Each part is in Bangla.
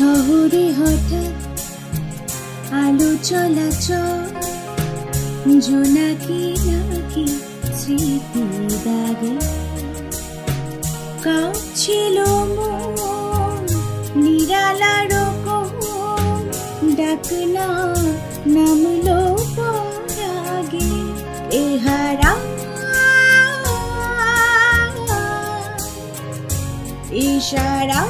শহরে হঠাৎ আলো চলাচল নাকি স্মৃতি দাগে। কাঁপছিল নিরালা রকম ডাকনা নামলো পরাগে। এহারা ইশারা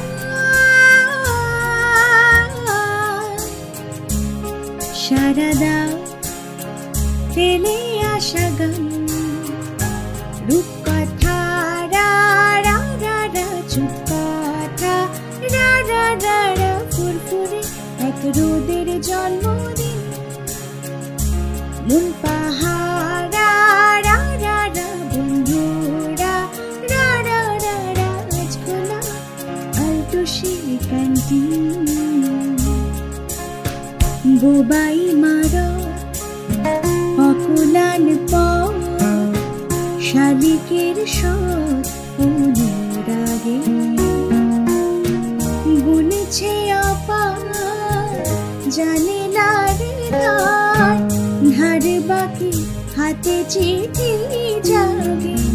সারা দাও ফেলে আসা গান রূপকথা রা রা রা রা এক রোদের জন্মদিন। বোবাই মারা, অকুলান পথ শালিকের অনুরাগে গুনেছে অপার, জানে না রে ধার বাকি হাতে চিঠি জাগে।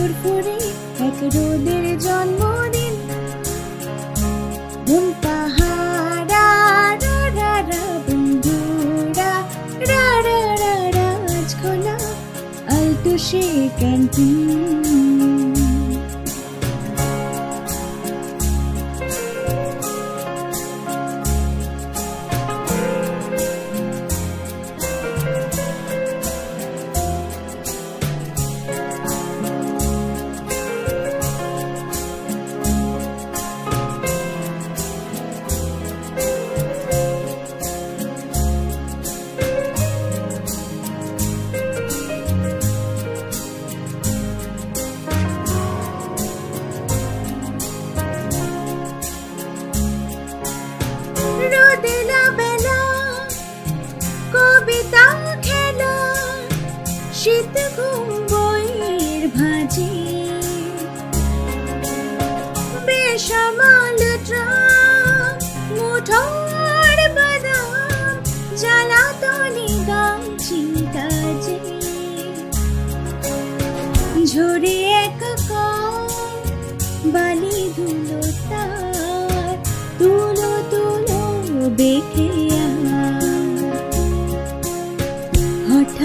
ফুরফুরে এক রোদের জন্মদিন। ঘুম খোলা ক্যান্টিন। শীত ঘুম বইয়ের ভাজি। বেসামাল ট্রাম মুঠোর বাদাম, জ্বালাতনি গামছি কাজে ঝরে এক বালি ধুলো তার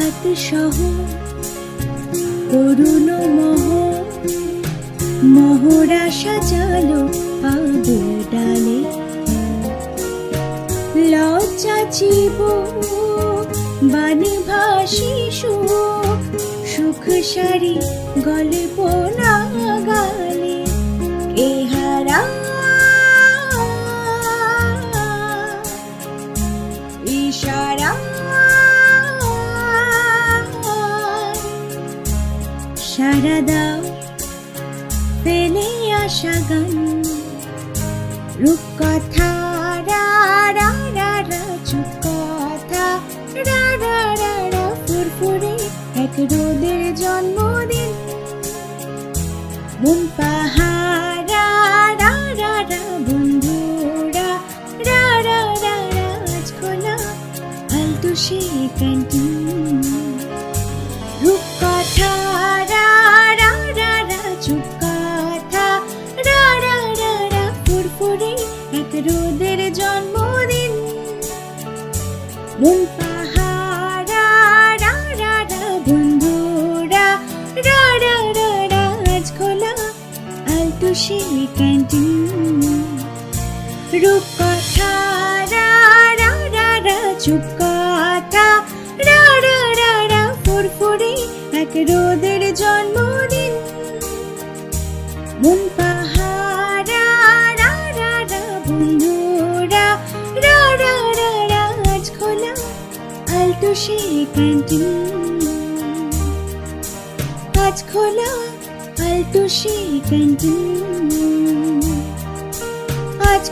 হঠাৎ সহ করুণ মোহ মোহরা সাজালো পাদর ডালে। লজ্জা জীব, বাণী ভাসি সুখ সুখ সারি গল্প না সারা দাও ফেলে আসা গান। রূপকথা, রা রা রা রা রা রা রা রা, ফুরফুরে, এক রোদের জন্মদিন আলটুসি ক্যান্টিন রূপকথা রা রা রা রা চুপ কথা রা রা রা রা ফুরফুরে এক রোদের জন্মদিন মন পাহারা রা রা রা বন্ধুরা রা রা রা রা আজ খোলা আলটুসি ক্যান্টিন আজ খোলা আলটো সে ক্যান্টিন আজ